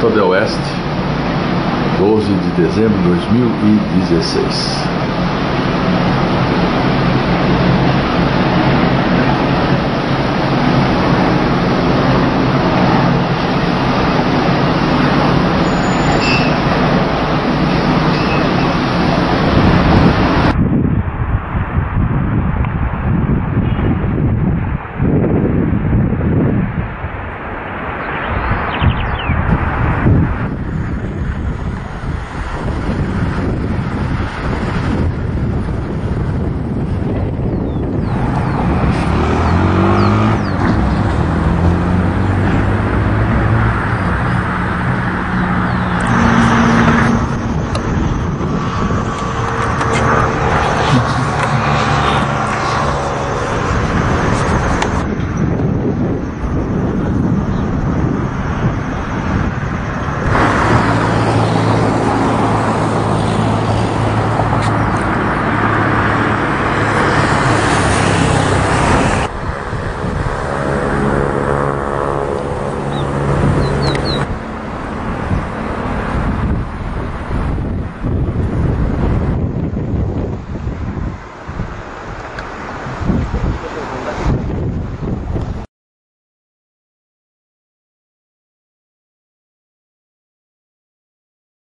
Punta del Oeste, 12 de dezembro de 2016.